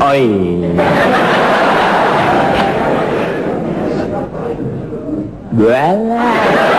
ôi lá.